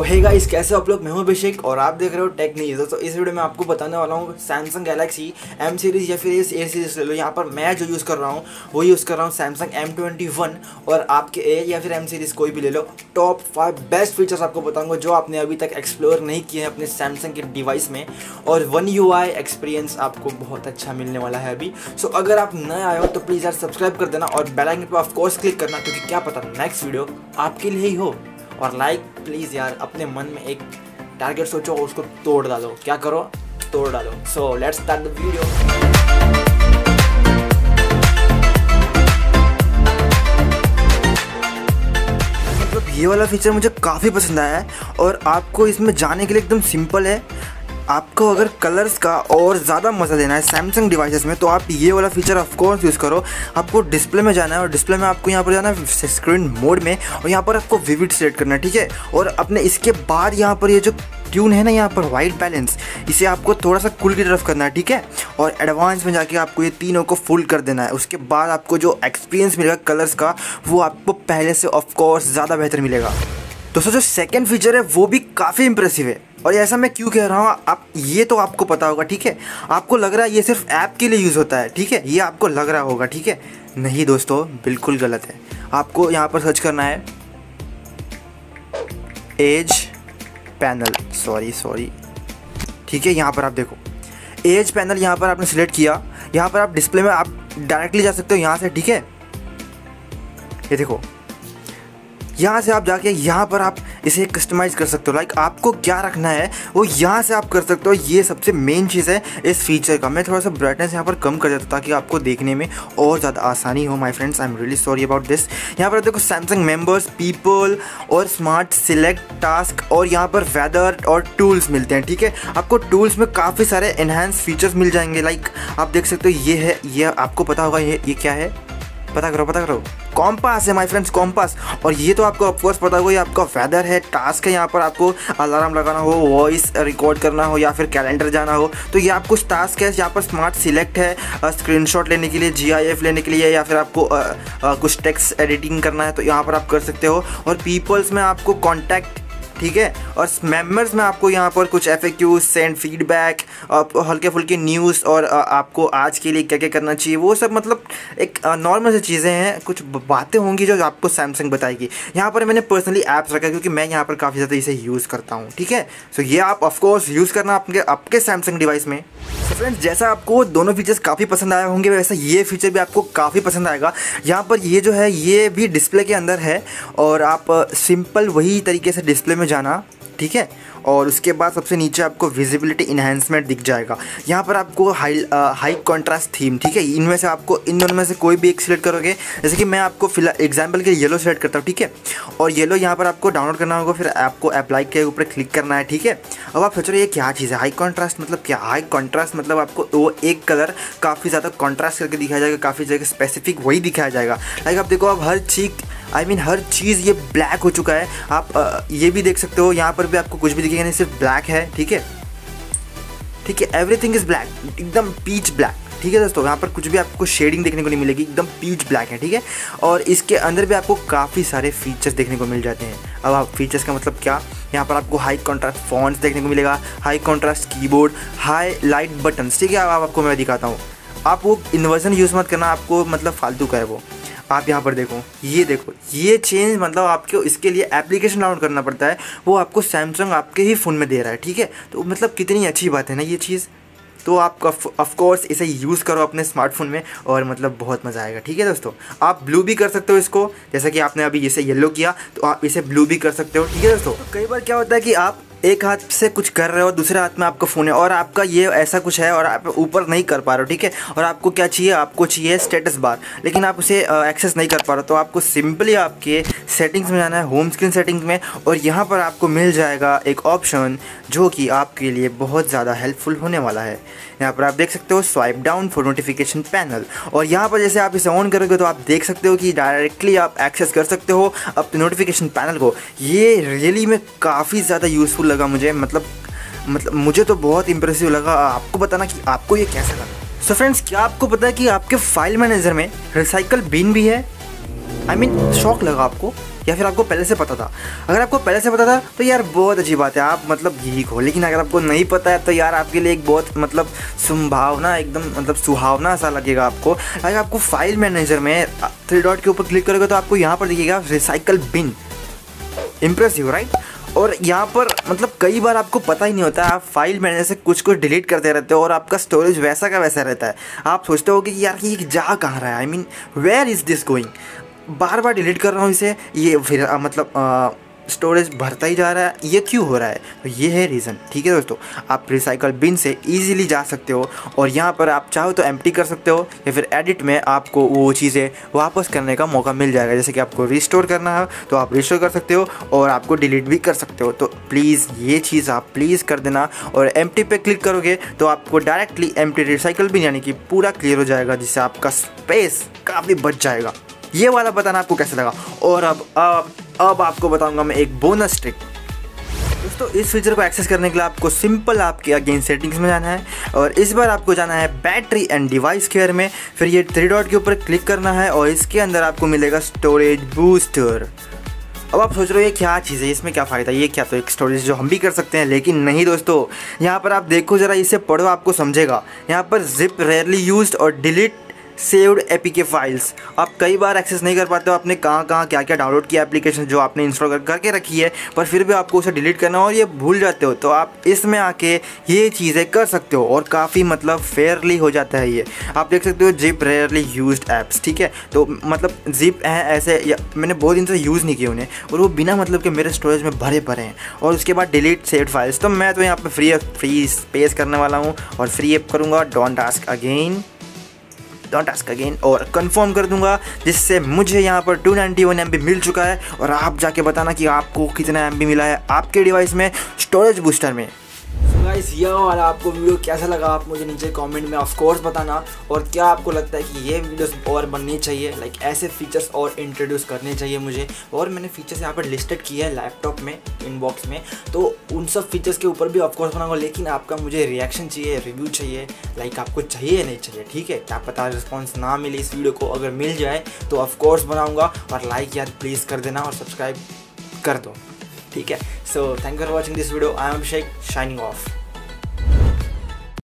तो hey guys कैसे आप लोग? मैं हूँ अभिषेक और आप देख रहे हो टेक न्यूज़ दोस्तों, इस वीडियो में आपको बताने वाला हूँ सैमसंग गैलेक्सी एम सीरीज़ या फिर ए सीरीज़ ले लो। यहाँ पर मैं जो यूज़ कर रहा हूँ, वो यूज़ कर रहा हूँ सैमसंग एम ट्वेंटी वन और आपके ए या फिर एम सीरीज़ कोई भी ले लो। टॉप फाइव बेस्ट फीचर्स आपको बताऊँगा जो आपने अभी तक एक्सप्लोर नहीं किए हैं अपने सैमसंग के डिवाइस में। और वन यूआई एक्सपीरियंस आपको बहुत अच्छा मिलने वाला है अभी। सो अगर आप नए आए हो तो प्लीज़ यार सब्सक्राइब कर देना और बेल आइकन पर ऑफकोर्स क्लिक करना, क्योंकि क्या पता नेक्स्ट वीडियो आपके लिए ही हो। और लाइक प्लीज़ यार, अपने मन में एक टारगेट सोचो उसको तोड़ डालो। क्या करो? तोड़ डालो। So let's start the video ये वाला फीचर मुझे काफ़ी पसंद आया है और आपको इसमें जाने के लिए एकदम सिंपल है। आपको अगर कलर्स का और ज़्यादा मज़ा लेना है सैमसंग डिवाइसेस में तो आप ये वाला फीचर ऑफकोर्स यूज़ करो। आपको डिस्प्ले में जाना है और डिस्प्ले में आपको यहाँ पर जाना है स्क्रीन मोड में और यहाँ पर आपको विविड सेलेक्ट करना है, ठीक है? और अपने इसके बाद यहाँ पर ये जो ट्यून है ना, यहाँ पर वाइट बैलेंस इसे आपको थोड़ा सा कुल की तरफ़ करना है, ठीक है? और एडवांस में जाके आपको ये तीनों को फुल कर देना है। उसके बाद आपको जो एक्सपीरियंस मिलेगा कलर्स का, वो आपको पहले से ऑफकोर्स ज़्यादा बेहतर मिलेगा। दोस्तों जो सेकेंड फीचर है, वो भी काफ़ी इंप्रेसिव है। और ऐसा मैं क्यों कह रहा हूँ? आप, ये तो आपको पता होगा, ठीक है? आपको लग रहा है ये सिर्फ़ ऐप के लिए यूज़ होता है, ठीक है? ये आपको लग रहा होगा, ठीक है? नहीं दोस्तों, बिल्कुल गलत है। आपको यहाँ पर सर्च करना है। Edge panel, sorry sorry. ठीक है, यहाँ पर आप देखो। एज पैनल यहाँ पर आपने सिलेक्ट किया। यहाँ पर आप डिस्प्ले में आप डायरेक्टली जा सकते हो यहाँ से, ठीक है? ये देखो। यहाँ से आप जाके यहाँ पर आप इसे कस्टमाइज़ कर सकते हो। लाइक आपको क्या रखना है, वो यहाँ से आप कर सकते हो। ये सबसे मेन चीज़ है इस फीचर का। मैं थोड़ा सा ब्राइटनेस यहाँ पर कम कर देता ताकि आपको देखने में और ज़्यादा आसानी हो my friends I am really sorry about this यहाँ पर देखो सैमसंग मेंबर्स पीपल और स्मार्ट सिलेक्ट टास्क और यहाँ पर वेदर और टूल्स मिलते हैं, ठीक है? आपको टूल्स में काफ़ी सारे इन्हांस फीचर्स मिल जाएँगे। लाइक आप देख सकते हो, ये है, ये आपको पता होगा, ये ये क्या है? पता करो पता करो। कॉम्पास है माय फ्रेंड्स कॉम्पास और ये तो आपको ऑफकोर्स पता होगा ये आपका वेदर है टास्क है यहाँ पर आपको अलार्म लगाना हो वॉइस रिकॉर्ड करना हो या फिर कैलेंडर जाना हो। तो ये आप कुछ टास्क है यहाँ पर स्मार्ट सिलेक्ट है स्क्रीनशॉट लेने के लिए जीआईएफ लेने के लिए या फिर आपको आ, आ, कुछ टेक्स्ट एडिटिंग करना है तो यहाँ पर आप कर सकते हो। और पीपल्स में आपको कॉन्टैक्ट ठीक है? और मेंबर्स में आपको यहाँ पर कुछ एफ़ सेंड फीडबैक हल्के फुल्के न्यूज़ और आपको आज के लिए क्या क्या करना चाहिए, वो सब मतलब एक नॉर्मल सी चीज़ें हैं, कुछ बातें होंगी जो आपको सैमसंग बताएगी। यहाँ पर मैंने पर्सनली ऐप्स रखा क्योंकि मैं यहाँ पर काफ़ी ज़्यादा इसे यूज़ करता हूँ, ठीक है? सो ये आप ऑफकोर्स यूज़ करना आपके आपके सैमसंग डिवाइस में। फ्रेंड्स जैसा आपको दोनों फीचर्स काफ़ी पसंद आए होंगे, वैसा ये फीचर भी आपको काफ़ी पसंद आएगा। यहाँ पर ये जो है, ये भी डिस्प्ले के अंदर है और आप सिंपल वही तरीके से डिस्प्ले में जाना, ठीक है? और उसके बाद सबसे नीचे आपको विजिबिलिटी इन्हेंसमेंट दिख जाएगा। यहाँ पर आपको हाई हाई कॉन्ट्रास्ट थीम ठीक है? इनमें से आपको, इन दोनों में से कोई भी एक सिलेक्ट करोगे, जैसे कि मैं आपको फ़िलहाल एग्ज़ाम्पल के येलो सेलेक्ट करता हूँ, ठीक है? और येलो यहाँ पर आपको डाउनलोड करना होगा, फिर आपको अप्लाई के ऊपर क्लिक करना है, ठीक है? अब आप सोच ये क्या चीज़ है? हाई कॉन्ट्रास्ट मतलब क्या? हाई कॉन्ट्रास्ट मतलब आपको वो एक कलर काफ़ी ज़्यादा कॉन्ट्रास्ट करके दिखाया जाएगा, काफ़ी जगह स्पेसिफिक वही दिखाया जाएगा। लाइक आप देखो, आप हर चीज़ आई I मीन mean, हर चीज़ ये ब्लैक हो चुका है। आप आ, ये भी देख सकते हो यहाँ पर भी आपको कुछ भी दिखेगा नहीं सिर्फ़ ब्लैक है ठीक है? ठीक है एवरीथिंग इज़ ब्लैक एकदम पीच ब्लैक ठीक है दोस्तों? यहाँ पर कुछ भी आपको शेडिंग देखने को नहीं मिलेगी एकदम पीच ब्लैक है ठीक है? और इसके अंदर भी आपको काफ़ी सारे फीचर्स देखने को मिल जाते हैं। अब आप फीचर्स का मतलब क्या? यहाँ पर आपको हाई कॉन्ट्रास्ट फॉन्ट्स देखने को मिलेगा high contrast keyboard highlight button ठीक है? अब आपको मैं दिखाता हूँ। आप वो इन्वर्जन यूज़ मत करना आपको मतलब फालतू का है वो। आप यहाँ पर देखो, ये देखो, ये चेंज मतलब आपको इसके लिए एप्लीकेशन डाउनलोड करना पड़ता है, वो आपको सैमसंग आपके ही फ़ोन में दे रहा है, ठीक है? तो मतलब कितनी अच्छी बात है ना ये चीज़? तो आप ऑफकोर्स इसे यूज़ करो अपने स्मार्टफ़ोन में और मतलब बहुत मज़ा आएगा, ठीक है दोस्तों? आप ब्लू भी कर सकते हो इसको, जैसा कि आपने अभी इसे येलो किया तो आप इसे ब्लू भी कर सकते हो, ठीक है दोस्तों? तो कई बार क्या होता है कि आप एक हाथ से कुछ कर रहे हो, दूसरे हाथ में आपका फ़ोन है और आपका ये ऐसा कुछ है और आप ऊपर नहीं कर पा रहे हो, ठीक है? और आपको क्या चाहिए? आपको चाहिए स्टेटस बार लेकिन आप उसे एक्सेस नहीं कर पा रहे हो तो आपको सिंपली आपके सेटिंग्स में जाना है होम स्क्रीन सेटिंग्स में, और यहाँ पर आपको मिल जाएगा एक ऑप्शन जो कि आपके लिए बहुत ज़्यादा हेल्पफुल होने वाला है। यहाँ पर आप देख सकते हो swipe down for notification panel और यहाँ पर जैसे आप इसे ऑन करोगे तो आप देख सकते हो कि डायरेक्टली आप एक्सेस कर सकते हो अपने नोटिफिकेशन पैनल को। ये रियली में काफ़ी ज़्यादा यूज़फुल लगा मुझे मतलब मतलब मुझे तो बहुत इंप्रेसिव लगा। आपको बताना कि आपको ये कैसा लगा? सो फ्रेंड्स क्या आपको पता है कि आपके फ़ाइल मैनेजर में रिसाइकल बिन भी है? आई मीन शौक लगा आपको? या फिर आपको पहले से पता था? अगर आपको पहले से पता था तो यार बहुत अच्छी बात है, आप मतलब यही हो। लेकिन अगर आपको नहीं पता है तो यार आपके लिए एक बहुत मतलब संभावना, एकदम मतलब सुहावना सा लगेगा आपको। अगर आपको फ़ाइल मैनेजर में थ्री डॉट के ऊपर क्लिक करोगे तो आपको यहाँ पर दिखेगा रिसाइकल बिन इम्प्रेसिव राइट और यहाँ पर मतलब कई बार आपको पता ही नहीं होता, आप फ़ाइल मैनेजर से कुछ कुछ डिलीट करते रहते हो और आपका स्टोरेज वैसा का वैसा रहता है। आप सोचते हो कि यार ये जा कहाँ रहा है? I mean where is this going बार बार डिलीट कर रहा हूँ इसे। ये फिर आ, मतलब आ, स्टोरेज भरता ही जा रहा है। ये क्यों हो रहा है? तो ये है रीज़न ठीक है दोस्तों? आप रिसाइकल बिन से इजीली जा सकते हो और यहाँ पर आप चाहो तो एम कर सकते हो या फिर एडिट में आपको वो चीज़ें वापस करने का मौका मिल जाएगा। जैसे कि आपको रिस्टोर करना है तो आप रिस्टोर कर सकते हो और आपको डिलीट भी कर सकते हो। तो प्लीज़ ये चीज़ आप प्लीज़ कर देना और एम पे क्लिक करोगे तो आपको directly empty recycle bin यानी कि पूरा क्लियर हो जाएगा जिससे आपका स्पेस काफ़ी बच जाएगा। ये वाला बताना आपको कैसा लगा? और अब अब अब आपको बताऊँगा मैं एक बोनस ट्रिक दोस्तों, इस फीचर को एक्सेस करने के लिए आपको सिंपल आपके अगेन सेटिंग्स में जाना है और इस बार आपको जाना है बैटरी एंड डिवाइस केयर में। फिर ये थ्री डॉट के ऊपर क्लिक करना है और इसके अंदर आपको मिलेगा स्टोरेज बूस्टर अब आप सोच रहे हो, ये क्या चीज़ है? इसमें क्या फ़ायदा? ये क्या तो एक स्टोरेज जो हम भी कर सकते हैं, लेकिन नहीं दोस्तों। यहाँ पर आप देखो ज़रा, इसे पढ़ो, आपको समझेगा। यहाँ पर जिप रेयरली यूज्ड और delete saved A K files आप कई बार एक्सेस नहीं कर पाते हो, आपने कहाँ कहाँ क्या क्या डाउनलोड किया एप्लीकेशन जो आपने इंस्टॉल कर करके रखी है, पर फिर भी आपको उसे डिलीट करना और ये भूल जाते हो तो आप इसमें आके ये चीज़ें कर सकते हो और काफ़ी मतलब फेयरली हो जाता है ये। आप देख सकते हो जिप रेयरली यूज़ ऐप्स ठीक है? तो मतलब जिप हैं ऐसे मैंने बहुत दिन से यूज़ नहीं किए उन्हें, और वो बिना मतलब के मेरे स्टोरेज में भरे भरे हैं। और उसके बाद डिलीट सेव्ड फाइल्स तो मैं तो यहाँ पर फ्री फ्री स्पेस करने वाला हूँ, और फ्री ऐप करूँगा don't task again don't ask again और कंफर्म कर दूँगा, जिससे मुझे यहाँ पर टू नाइन्टी वन एम मिल चुका है और आप जाके बताना कि आपको कितना एमबी मिला है आपके डिवाइस में स्टोरेज बूस्टर में। गाइस ये वाला आपको वीडियो कैसा लगा? आप मुझे नीचे कमेंट में ऑफ़ कोर्स बताना। और क्या आपको लगता है कि ये वीडियोस और बननी चाहिए? लाइक ऐसे फीचर्स और इंट्रोड्यूस करने चाहिए मुझे। और मैंने फीचर्स यहाँ पर लिस्टेड किया है लैपटॉप में इनबॉक्स में। तो उन सब फीचर्स के ऊपर भी ऑफकोर्स बनाऊँगा, लेकिन आपका मुझे रिएक्शन चाहिए रिव्यू चाहिए। लाइक आपको चाहिए या नहीं चाहिए, ठीक है? क्या पता रिस्पॉन्स ना मिले इस वीडियो को। अगर मिल जाए तो ऑफकोर्स बनाऊँगा। और लाइक याद प्लीज़ कर देना और सब्सक्राइब कर दो, ठीक है? So thank you for watching this video I am Abhishek signing off